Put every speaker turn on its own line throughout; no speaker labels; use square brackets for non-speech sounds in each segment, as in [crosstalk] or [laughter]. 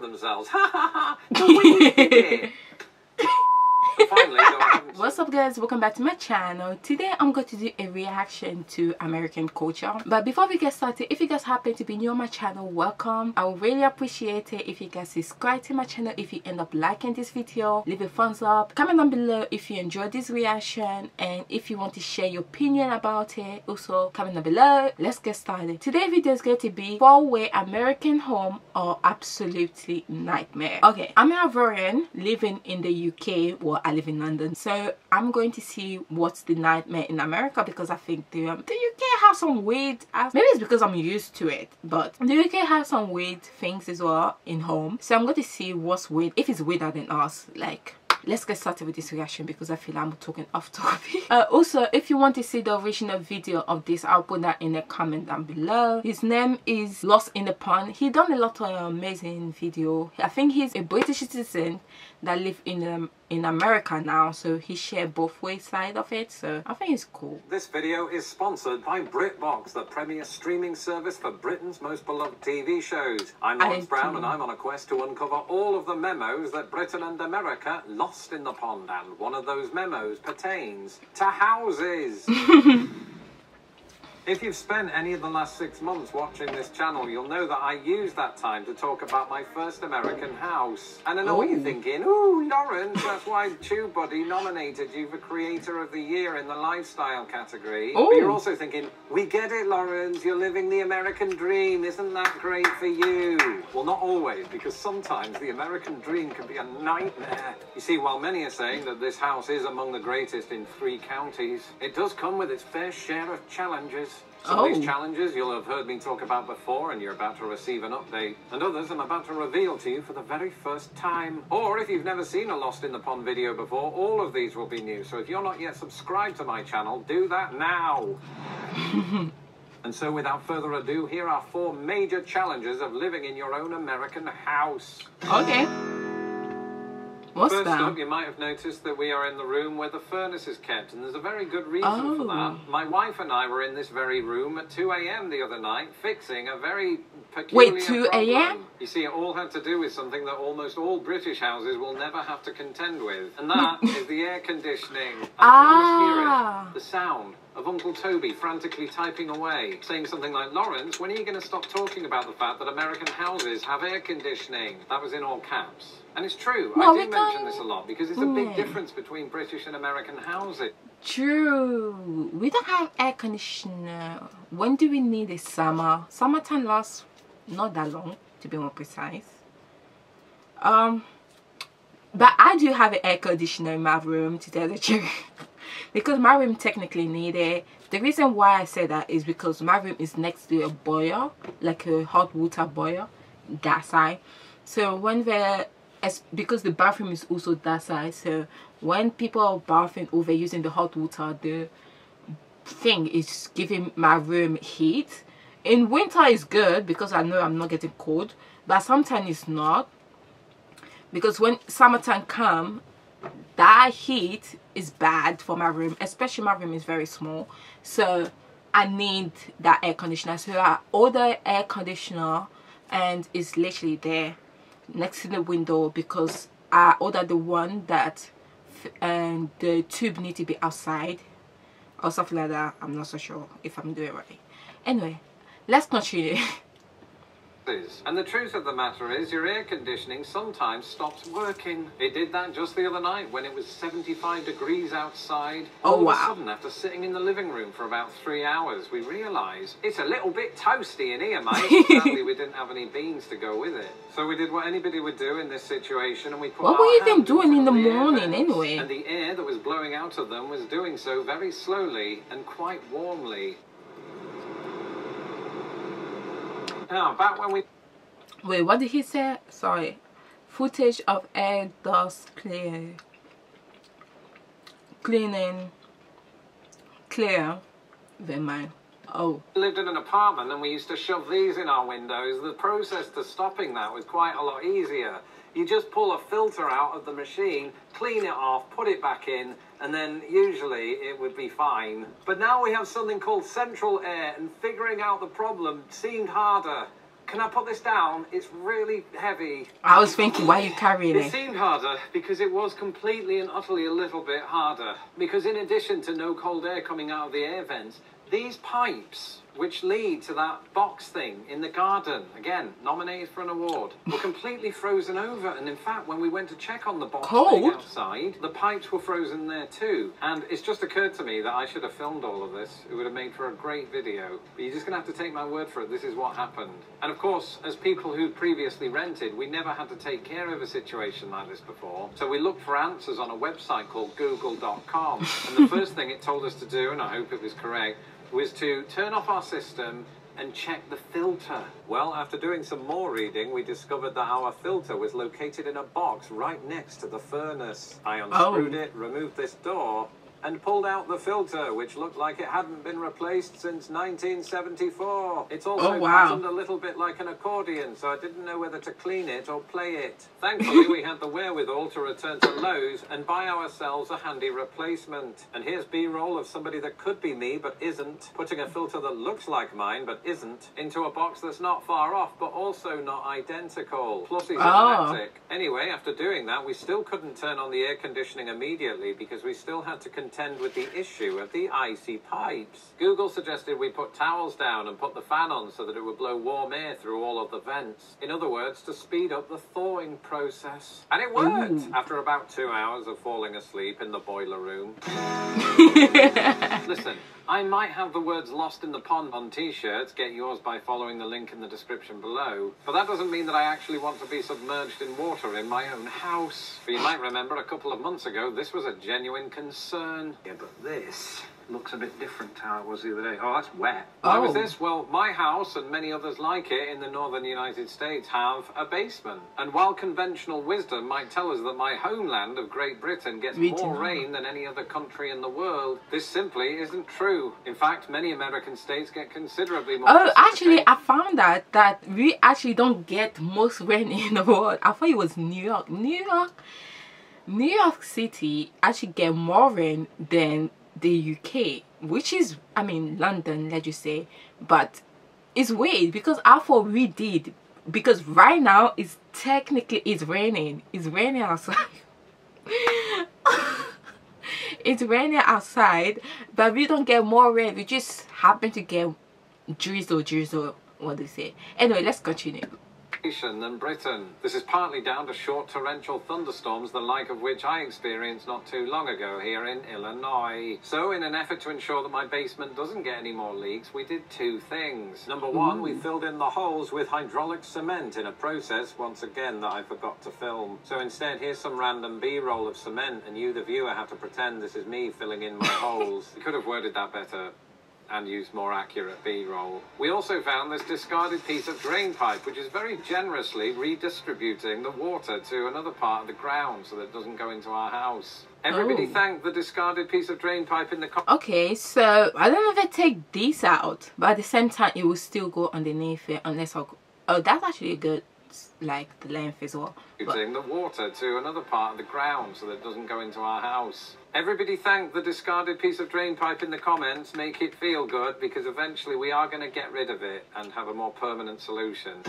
to themselves. Ha ha ha! The way did it! Finally,
What's up guys, welcome back to my channel. Today I'm going to do a reaction to American culture. But before we get started, if you guys happen to be new on my channel, welcome. I would really appreciate it if you guys subscribe to my channel. If you end up liking this video, leave a thumbs up. Comment down below if you enjoyed this reaction and if you want to share your opinion about it. Also, comment down below. Let's get started. Today's video is going to be four-way American home or absolutely nightmare. Okay, I'm an Ivorian living in the UK. Well, I live in London. So I'm going to see what's the nightmare in America because I think the, um, the UK has some weird, maybe it's because I'm used to it, but the UK has some weird things as well in home. So I'm going to see what's weird, if it's weirder than us, like let's get started with this reaction because I feel I'm talking off [laughs] topic. Uh, also, if you want to see the original video of this, I'll put that in the comment down below. His name is Lost in the Pond. He done a lot of amazing video. I think he's a British citizen that live in um, in America now so he shared both ways side of it so I think it's cool.
This video is sponsored by BritBox the premier streaming service for Britain's most beloved TV shows. I'm Laurence Brown and I'm on a quest to uncover all of the memos that Britain and America lost in the pond and one of those memos pertains to houses. [laughs] If you've spent any of the last six months watching this channel, you'll know that I used that time to talk about my first American house. And I know what you're thinking. Ooh, Laurence, that's why TubeBuddy nominated you for Creator of the Year in the lifestyle category. Ooh. But you're also thinking, we get it, Laurence. You're living the American dream. Isn't that great for you? Well, not always, because sometimes the American dream can be a nightmare. You see, while many are saying that this house is among the greatest in three counties, it does come with its fair share of challenges. Some oh. of these challenges you'll have heard me talk about before and you're about to receive an update. And others I'm about to reveal to you for the very first time. Or if you've never seen a Lost in the Pond video before, all of these will be new. So if you're not yet subscribed to my channel, do that now. [laughs] and so without further ado, here are four major challenges of living in your own American house.
Okay. What's
First
that?
up, you might have noticed that we are in the room where the furnace is kept, and there's a very good reason oh. for that. Oh. My wife and I were in this very room at 2 a.m. the other night, fixing a very peculiar
Wait, 2 a.m.?
You see, it all had to do with something that almost all British houses will never have to contend with, and that [laughs] is the air conditioning. I ah. can hear it, the sound of Uncle Toby frantically typing away, saying something like, Laurence, when are you going to stop talking about the fact that American houses have air conditioning? That was in all caps. And it's true. Well, I do mention this a lot because it's a big mm. difference between British and American houses.
True. We don't have air conditioner. When do we need it? Summer. Summertime lasts not that long, to be more precise. Um, but I do have an air conditioner in my room, to tell the truth. [laughs] because my room technically need it. The reason why I say that is because my room is next to a boiler, like a hot water boiler, that side. So when the as because the bathroom is also that side so when people are bathing over using the hot water the thing is giving my room heat in winter is good because i know i'm not getting cold but sometimes it's not because when summertime come that heat is bad for my room especially my room is very small so i need that air conditioner so i order air conditioner and it's literally there next to the window because I ordered the one that and um, the tube need to be outside or something like that. I'm not so sure if I'm doing right. Anyway, let's continue. [laughs]
And the truth of the matter is, your air conditioning sometimes stops working. It did that just the other night when it was 75 degrees outside.
Oh,
All
wow.
of a sudden, after sitting in the living room for about three hours, we realised it's a little bit toasty in here, mate. [laughs] Sadly, we didn't have any beans to go with it. So we did what anybody would do in this situation, and we put
What were you even doing in the, the morning, anyway?
And the air that was blowing out of them was doing so very slowly and quite warmly. Now, back when we...
Wait, what did he say? Sorry. Footage of air dust clear. Cleaning. Clear. Then mine. Oh.
We lived in an apartment and we used to shove these in our windows. The process to stopping that was quite a lot easier. You just pull a filter out of the machine, clean it off, put it back in, and then usually it would be fine. But now we have something called central air, and figuring out the problem seemed harder. Can I put this down? It's really heavy.
I was thinking, why are you carrying
It
it?
seemed harder because it was completely and utterly a little bit harder. Because in addition to no cold air coming out of the air vents, these pipes, which lead to that box thing in the garden, again, nominated for an award, were completely frozen over. And in fact, when we went to check on the box thing outside, the pipes were frozen there too. And it's just occurred to me that I should have filmed all of this. It would have made for a great video. But you're just going to have to take my word for it. This is what happened. And of course, as people who previously rented, we never had to take care of a situation like this before. So we looked for answers on a website called google.com. And the first thing it told us to do, and I hope it was correct, was to turn off our system and check the filter. Well, after doing some more reading, we discovered that our filter was located in a box right next to the furnace. I unscrewed
Oh.
it, removed this door, and pulled out the filter, which looked like it hadn't been replaced since 1974. It's also
Oh, wow.
a little bit like an accordion, so I didn't know whether to clean it or play it. Thankfully, we had the wherewithal to return to Lowe's and buy ourselves a handy replacement. And here's B-roll of somebody that could be me but isn't, putting a filter that looks like mine but isn't, into a box that's not far off but also not identical. Plus he's
Oh.
Anyway, after doing that, we still couldn't turn on the air conditioning immediately because we still had to contend with the issue of the icy pipes. Google suggested we put towels down and put the fan on so that it would blow warm air through all of the vents. In other words, to speed up the thawing process. And it worked!
Ooh.
After about two hours of falling asleep in the boiler room. [laughs] Listen, I might have the words lost in the pond on t-shirts. Get yours by following the link in the description below. But that doesn't mean that I actually want to be submerged in water in my own house. But you might remember a couple of months ago, this was a genuine concern. Yeah, but this looks a bit different to how it was the other day. Oh, that's wet. Oh. Why was
Oh.
this? Well, my house and many others like it in the northern United States have a basement. And while conventional wisdom might tell us that my homeland of Great Britain gets
We
more rain than any other country in the world, this simply isn't true. In fact, many American states get considerably more.
Oh, actually. I found out that we actually don't get most rain [laughs] in the world. I thought it was New York. New York, New York City actually get more rain than the UK, which is, I mean, London, let's just say. But it's weird because I thought we did. Because right now, it's technically it's raining. It's raining outside. [laughs] it's raining outside, but we don't get more rain. We just happen to get drizzle, drizzle, what they say. Anyway, let's continue.
Than Britain. This is partly down to short torrential thunderstorms, the like of which I experienced not too long ago here in Illinois. So, in an effort to ensure that my basement doesn't get any more leaks, we did two things. Number one, we mm. filled in the holes with hydraulic cement in a process, once again, that I forgot to film. So instead, here's some random B-roll of cement, and you, the viewer, have to pretend this is me filling in my [laughs] holes. We could have worded that better and use more accurate B-roll. We also found this discarded piece of drain pipe, which is very generously redistributing the water to another part of the ground so that it doesn't go into our house. Everybody
Oh.
thanked the discarded piece of drain pipe in the.
Okay, so I don't know if I take this out, but at the same time, it will still go underneath it unless I go. Oh, that's actually a good, like the length as well.
Distributing the water to another part of the ground so that it doesn't go into our house. Everybody thank the discarded piece of drain pipe in the comments. Make it feel good because eventually we are going to get rid of it and have a more permanent solution.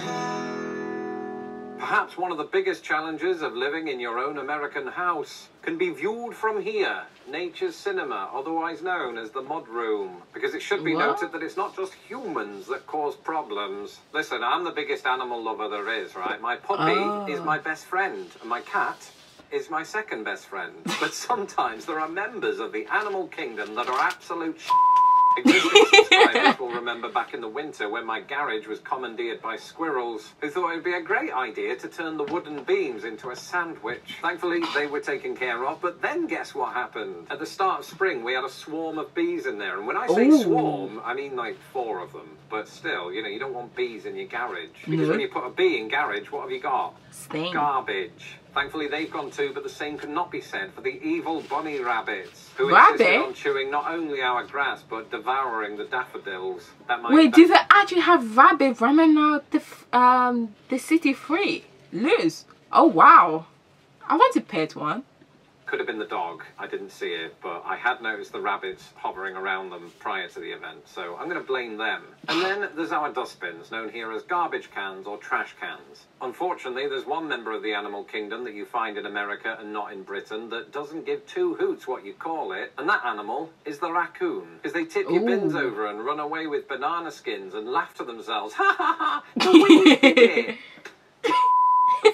Perhaps one of the biggest challenges of living in your own American house can be viewed from here, Nature's Cinema, otherwise known as the Mud Room. Because it should be
What?
noted that it's not just humans that cause problems. Listen, I'm the biggest animal lover there is, right? My puppy
Oh.
is ah. my best friend, and my cat is my second best friend. [laughs] But sometimes there are members of the animal kingdom that are absolute sh- [laughs] subscribers will remember back in the winter when my garage was commandeered by squirrels who thought it would be a great idea to turn the wooden beams into a sandwich. Thankfully, they were taken care of, but then guess what happened? At the start of spring, we had a swarm of bees in there, and when I say
Ooh.
swarm, I mean like four of them. But still, you know, you don't want bees in your garage. Because
No.
when you put a bee in garage, what have you got?
stain.
Garbage. Thankfully, they've gone too, but the same could not be said for the evil bunny rabbits, who
Rabbit?
insisted on chewing not only our grass but devouring the daffodils. That might
Wait, do they actually have rabbit running out the f- um the city free? Lose. Oh wow, I want to pet one.
Could have been the dog. I didn't see it, but I had noticed the rabbits hovering around them prior to the event, so I'm going to blame them. And then there's our dustbins, known here as garbage cans or trash cans. Unfortunately, there's one member of the animal kingdom that you find in America and not in Britain that doesn't give two hoots what you call it, and that animal is the raccoon. Because they tip your bins over and run away with banana skins and laugh to themselves. [laughs] Ha ha ha! The way you did it! [laughs]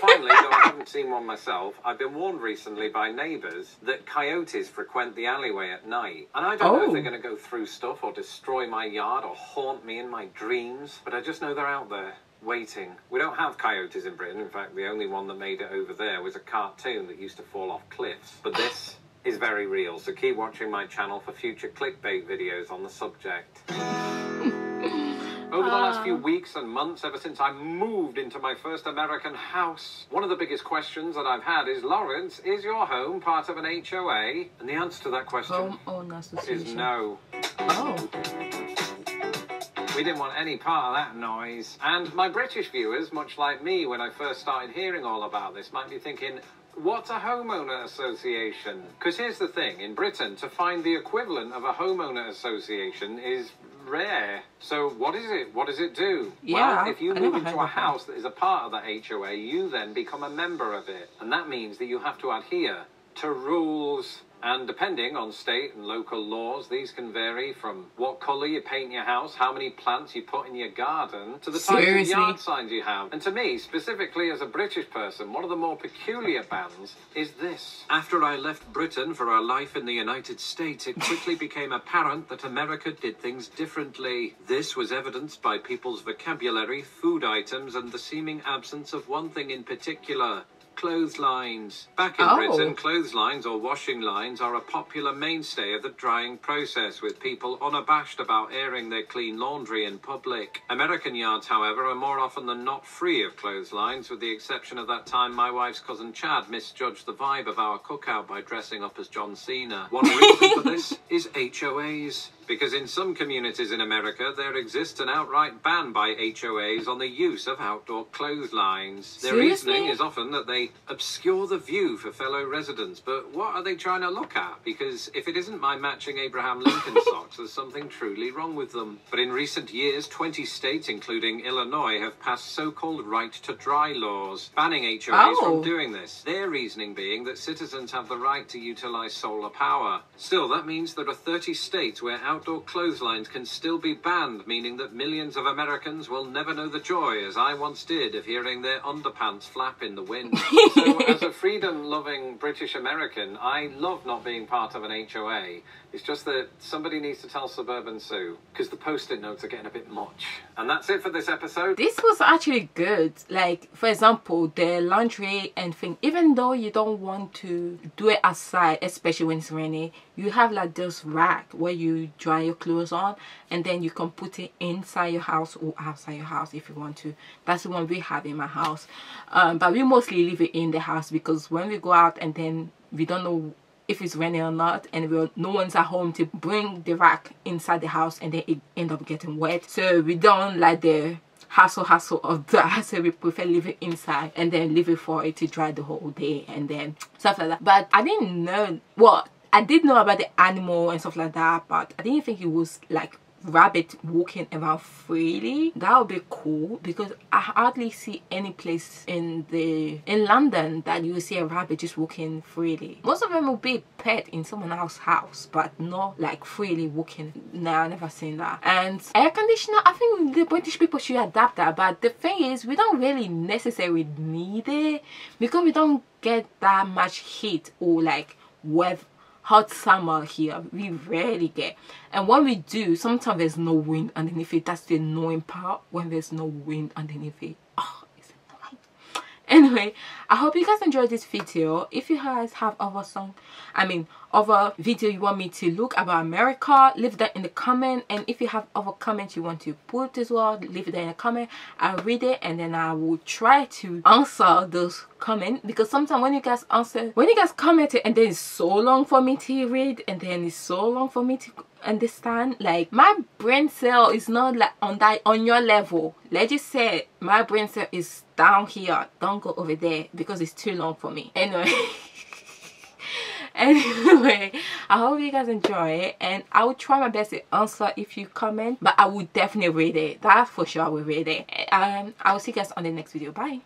Finally, though I haven't seen one myself, I've been warned recently by neighbours that coyotes frequent the alleyway at night. And I don't know if
Oh.
they're going to go through stuff or destroy my yard or haunt me in my dreams, but I just know they're out there. Waiting. We don't have coyotes in Britain. In fact, the only one that made it over there was a cartoon that used to fall off cliffs. But this is very real, so keep watching my channel for future clickbait videos on the subject. Over the last few weeks and months, ever since I moved into my first American house, one of the biggest questions that I've had is Laurence, is your home part of an HOA? And the answer to that question is no.
Oh.
We didn't want any part of that noise. And my British viewers, much like me when I first started hearing all about this, might be thinking, What's a homeowner association? Because here's the thing in Britain, to find the equivalent of a homeowner association is rare. So, what is it? What does it do?
Yeah,
well, if you
I
move into a
of that.
house that is a part of that HOA, you then become a member of it. And that means that you have to adhere to rules. And depending on state and local laws, these can vary from what colour you paint your house, how many plants you put in your garden, to the types of yard signs you have. And to me, specifically as a British person, one of the more peculiar bans is this. After I left Britain for our life in the United States, it quickly [laughs] became apparent that America did things differently. This was evidenced by people's vocabulary, food items, and the seeming absence of one thing in particular. Clotheslines. Back in
Oh.
Britain, clotheslines or washing lines are a popular mainstay of the drying process, with people unabashed about airing their clean laundry in public. American yards, however, are more often than not free of clotheslines, with the exception of that time my wife's cousin Chad misjudged the vibe of our cookout by dressing up as John Cena. One reason for this [laughs] is HOAs. Because in some communities in America, there exists an outright ban by HOAs on the use of outdoor clotheslines. Their
Seriously?
reasoning is often that they obscure the view for fellow residents. But what are they trying to look at? Because if it isn't my matching Abraham Lincoln [laughs] socks, there's something truly wrong with them. But in recent years, 20 states, including Illinois, have passed so-called right to dry laws, banning HOAs
Oh.
from doing this. Their reasoning being that citizens have the right to utilize solar power. Still, that means there are 30 states where outdoor clotheslines can still be banned, meaning that millions of Americans will never know the joy, as I once did, of hearing their underpants flap in the wind. [laughs] so, as a freedom loving British American, I love not being part of an HOA. It's just that somebody needs to tell Suburban Sue, because the post it notes are getting a bit much. And that's it for this episode.
This was actually good. Like, for example, the laundry and thing, even though you don't want to do it outside, especially when it's raining, you have like this rack where you dry your clothes on and then you can put it inside your house or outside your house if you want to. That's the one we have in my house. Um, but we mostly leave it in the house because when we go out and then we don't know if it's raining or not and we're, no one's at home to bring the rack inside the house and then it end up getting wet. So we don't like the hassle hassle of [laughs] that. So we prefer leave it inside and then leave it for it to dry the whole day and then stuff like that. But i didn't know what i did know about the animal and stuff like that but i didn't think it was like rabbit walking around freely that would be cool because i hardly see any place in the in london that you see a rabbit just walking freely. Most of them will be pet in someone else's house but not like freely walking. No i never seen that. And air conditioner i think the british people should adapt that but the thing is we don't really necessarily need it because we don't get that much heat or like weather hot summer here we rarely get. And when we do sometimes there's no wind underneath it. That's the annoying part when there's no wind underneath it. Oh anyway i hope you guys enjoyed this video. If you guys have other song i mean other video you want me to look about america leave that in the comment. And if you have other comments you want to put as well leave it in the comment. I'll read it and then i will try to answer those comments because sometimes when you guys answer when you guys comment it and then it's so long for me to read and then it's so long for me to understand like my brain cell is not like on that on your level. Let's just say my brain cell is down here don't go over there because it's too long for me. Anyway. [laughs] Anyway i hope you guys enjoy it and i will try my best to answer if you comment but i will definitely read it. That's for sure i will read it. Um i will see you guys on the next video. Bye